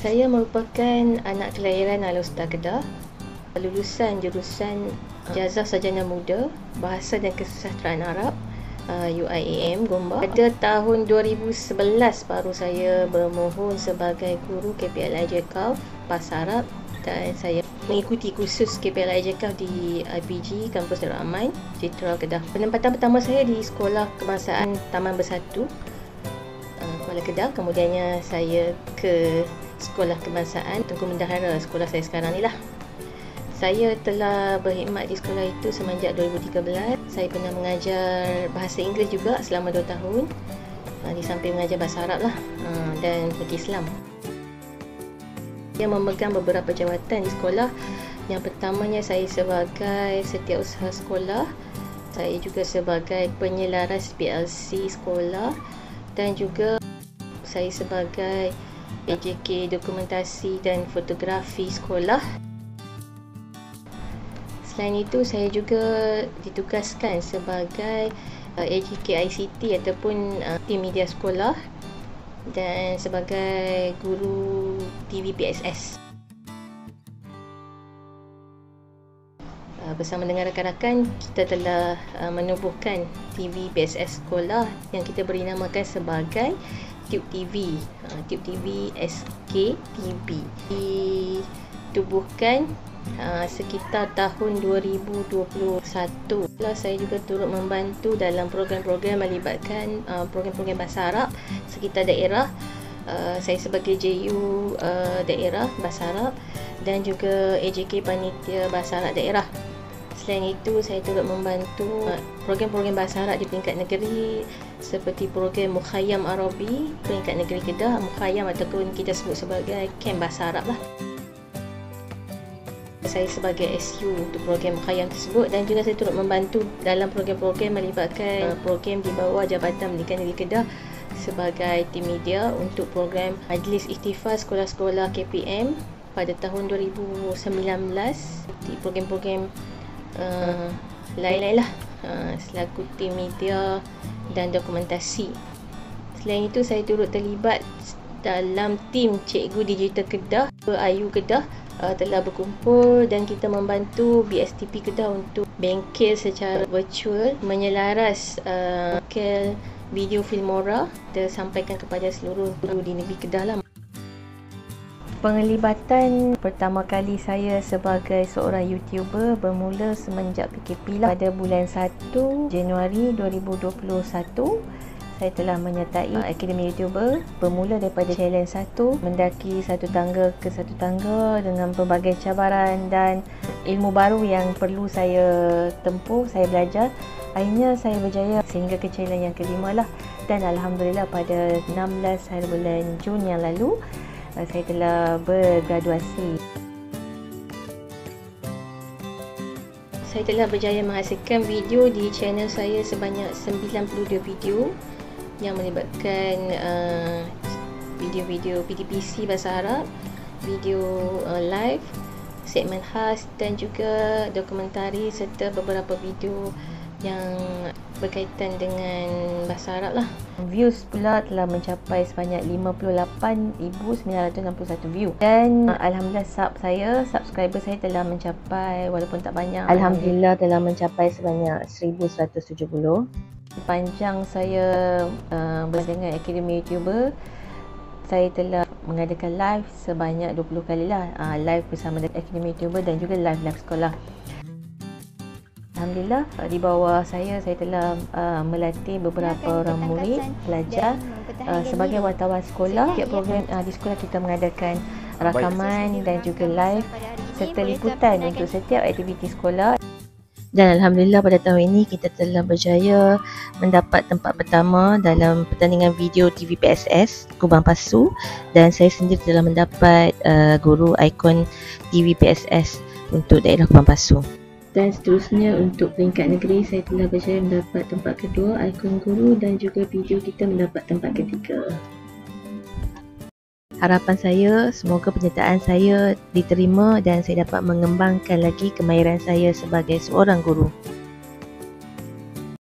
Saya merupakan anak kelahiran Al-Ustaz Kedah. Lulusan jurusan Jazah Sarjana Muda, Bahasa dan Kesejahteraan Arab uh, UIAM Gombak. Pada tahun 2011 baru saya bermohon sebagai guru KPLI JKAF Bahasa Arab dan saya mengikuti kursus KPLI JKAF di IPG Kampus Darul Aman, Citra Kedah. Penempatan pertama saya di Sekolah Kebangsaan Taman Bersatu uh, Kuala Kedah. Kemudiannya saya ke Sekolah Kebangsaan Tengku Mendahara, sekolah saya sekarang ni lah. Saya telah berkhidmat di sekolah itu semenjak 2013. Saya pernah mengajar bahasa Inggeris juga selama 2 tahun. Uh, di samping mengajar bahasa Arab lah uh, dan buku Islam. Saya memegang beberapa jawatan di sekolah. Yang pertamanya saya sebagai setiausaha sekolah. Saya juga sebagai penyelaras PLC sekolah dan juga saya sebagai AJK dokumentasi dan fotografi sekolah. Selain itu saya juga ditugaskan sebagai uh, AJK ICT ataupun uh, tim media sekolah dan sebagai guru TV PSS. Uh, bersama dengan rakan-rakan kita telah uh, menubuhkan TV PSS sekolah yang kita beri namakan sebagai Tube TV. Uh, Tube TV SK TV. Ditubuhkan uh, sekitar tahun 2021 lah saya juga turut membantu dalam program-program melibatkan uh, program-program bahasa Arab sekitar daerah uh, saya sebagai JU uh, daerah bahasa Arab dan juga AJK panitia bahasa Arab daerah Selain itu, saya turut membantu program-program bahasa Arab di peringkat negeri seperti program Mukhayyam Arabi peringkat negeri Kedah, Mukhayyam ataupun kita sebut sebagai Camp Bahasa Arab lah. Saya sebagai SU untuk program Khayam tersebut dan juga saya turut membantu dalam program-program melibatkan uh, program di bawah Jabatan Pendidikan Negeri Kedah sebagai tim media untuk program Majlis Ikhtifar Sekolah-Sekolah KPM pada tahun 2019 di program-program uh, lain-lain lah uh, selaku tim media dan dokumentasi. Selain itu saya turut terlibat dalam tim Cikgu Digital Kedah, Ayu Kedah uh, telah berkumpul dan kita membantu BSTP Kedah untuk bengkel secara virtual menyelaras bengkel video Filmora kita sampaikan kepada seluruh guru di negeri Kedah lah. Penglibatan pertama kali saya sebagai seorang YouTuber bermula semenjak PKP lah. Pada bulan 1 Januari 2021 saya telah menyertai Akademi YouTuber bermula daripada challenge satu mendaki satu tangga ke satu tangga dengan pelbagai cabaran dan ilmu baru yang perlu saya tempuh, saya belajar. Akhirnya saya berjaya sehingga ke challenge yang kelima lah. Dan Alhamdulillah pada 16 hari bulan Jun yang lalu saya telah bergraduasi. Saya telah berjaya menghasilkan video di channel saya sebanyak 92 video yang melibatkan uh, video-video PDPC bahasa Arab, video uh, live, segmen khas dan juga dokumentari serta beberapa video yang berkaitan dengan bahasa Arab lah. Views pula telah mencapai sebanyak 58,961 view. Dan uh, Alhamdulillah sub saya, subscriber saya telah mencapai walaupun tak banyak. Alhamdulillah telah mencapai sebanyak 1170 sepanjang saya uh, dengan Akademi YouTuber saya telah mengadakan live sebanyak 20 kali lah uh, live bersama dengan Akademi YouTuber dan juga live-live sekolah Alhamdulillah di bawah saya saya telah uh, melatih beberapa orang murid pelajar uh, sebagai wartawan sekolah. Setiap program uh, di sekolah kita mengadakan rakaman dan juga live serta liputan untuk setiap aktiviti sekolah. Dan Alhamdulillah pada tahun ini kita telah berjaya mendapat tempat pertama dalam pertandingan video TV PSS Kubang Pasu. Dan saya sendiri telah mendapat uh, guru ikon TV PSS untuk daerah Kubang Pasu. Dan seterusnya untuk peringkat negeri saya telah berjaya mendapat tempat kedua ikon guru dan juga video kita mendapat tempat ketiga. Harapan saya semoga penyertaan saya diterima dan saya dapat mengembangkan lagi kemahiran saya sebagai seorang guru.